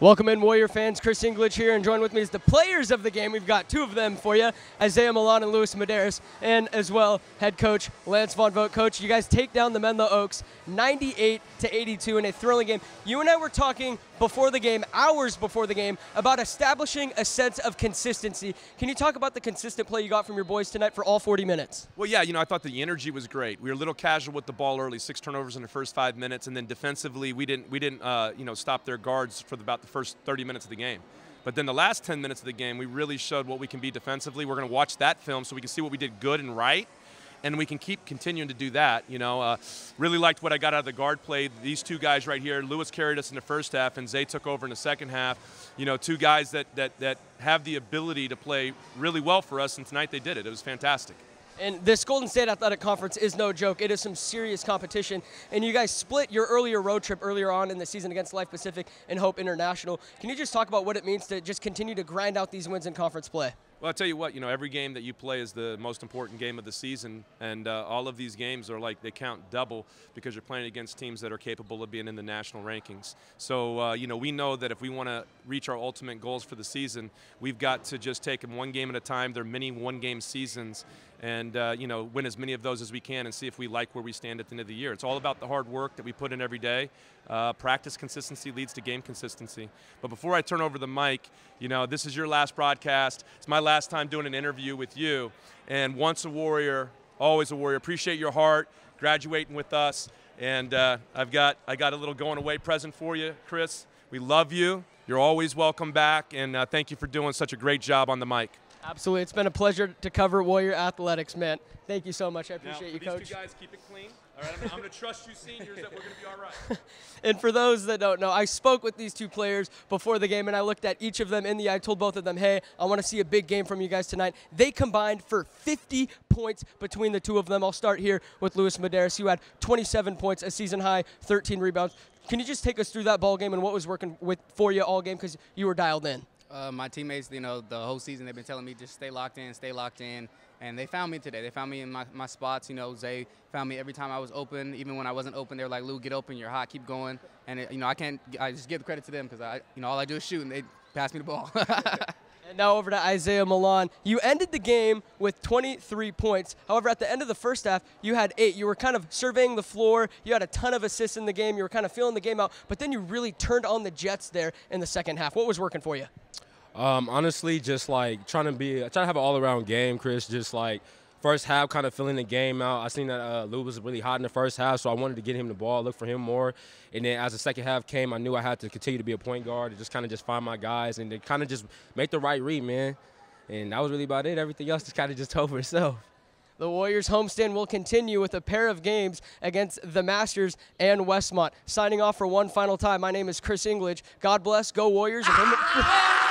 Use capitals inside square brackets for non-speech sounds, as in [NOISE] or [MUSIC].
Welcome in, Warrior fans. Chris English here, and join with me is the players of the game. We've got two of them for you Isaiah Milan and Luis Medeiros, and as well, head coach Lance Von Vogt. Coach, you guys take down the Menlo Oaks 98 to 82 in a thrilling game. You and I were talking before the game, hours before the game, about establishing a sense of consistency. Can you talk about the consistent play you got from your boys tonight for all 40 minutes? Well, yeah, you know, I thought the energy was great. We were a little casual with the ball early, six turnovers in the first five minutes, and then defensively, we didn't we didn't uh, you know stop their guards for about the first 30 minutes of the game. But then the last 10 minutes of the game, we really showed what we can be defensively. We're going to watch that film so we can see what we did good and right, and we can keep continuing to do that. You know, uh, really liked what I got out of the guard play. These two guys right here, Lewis carried us in the first half, and Zay took over in the second half. You know, two guys that that that have the ability to play really well for us, and tonight they did it. It was fantastic. And this Golden State Athletic Conference is no joke. It is some serious competition. And you guys split your earlier road trip earlier on in the season against Life Pacific and Hope International. Can you just talk about what it means to just continue to grind out these wins in conference play? Well, I'll tell you what, you know, every game that you play is the most important game of the season, and uh, all of these games are like they count double because you're playing against teams that are capable of being in the national rankings. So, uh, you know, we know that if we want to reach our ultimate goals for the season, we've got to just take them one game at a time. There are many one game seasons, and, uh, you know, win as many of those as we can and see if we like where we stand at the end of the year. It's all about the hard work that we put in every day. Uh, practice consistency leads to game consistency. But before I turn over the mic, you know, this is your last broadcast. It's my last time doing an interview with you. And once a warrior, always a warrior. Appreciate your heart, graduating with us. And uh, I've got I got a little going away present for you, Chris. We love you. You're always welcome back, and uh, thank you for doing such a great job on the mic. Absolutely. It's been a pleasure to cover Warrior Athletics, man. Thank you so much. I appreciate now, you, these Coach. two guys keep it clean. All right, I'm, I'm going to trust you seniors that we're going to be all right. [LAUGHS] and for those that don't know, I spoke with these two players before the game, and I looked at each of them in the eye. I told both of them, hey, I want to see a big game from you guys tonight. They combined for 50 points between the two of them. I'll start here with Luis Medeiros, who had 27 points, a season high, 13 rebounds. Can you just take us through that ball game and what was working with for you all game because you were dialed in? Uh, my teammates, you know, the whole season they've been telling me just stay locked in, stay locked in, and they found me today. They found me in my, my spots. You know, Zay found me every time I was open, even when I wasn't open. They were like, "Lou, get open, you're hot, keep going." And it, you know, I can't. I just give the credit to them because I, you know, all I do is shoot, and they pass me the ball. [LAUGHS] Now over to Isaiah Milan. You ended the game with 23 points. However, at the end of the first half, you had eight. You were kind of surveying the floor. You had a ton of assists in the game. You were kind of feeling the game out. But then you really turned on the Jets there in the second half. What was working for you? Um, honestly, just like trying to be, trying to have an all-around game, Chris. Just like first half, kind of filling the game out. I seen that uh, Lou was really hot in the first half, so I wanted to get him the ball, look for him more. And then as the second half came, I knew I had to continue to be a point guard and just kind of just find my guys and to kind of just make the right read, man. And that was really about it. Everything else just kind of just told for itself. The Warriors homestand will continue with a pair of games against the Masters and Westmont. Signing off for one final time, my name is Chris English. God bless, go Warriors. [LAUGHS] [LAUGHS]